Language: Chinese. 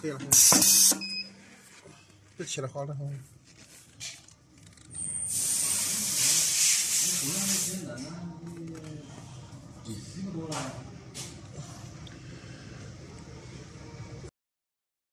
可以了，这起来好了哈。几十多了。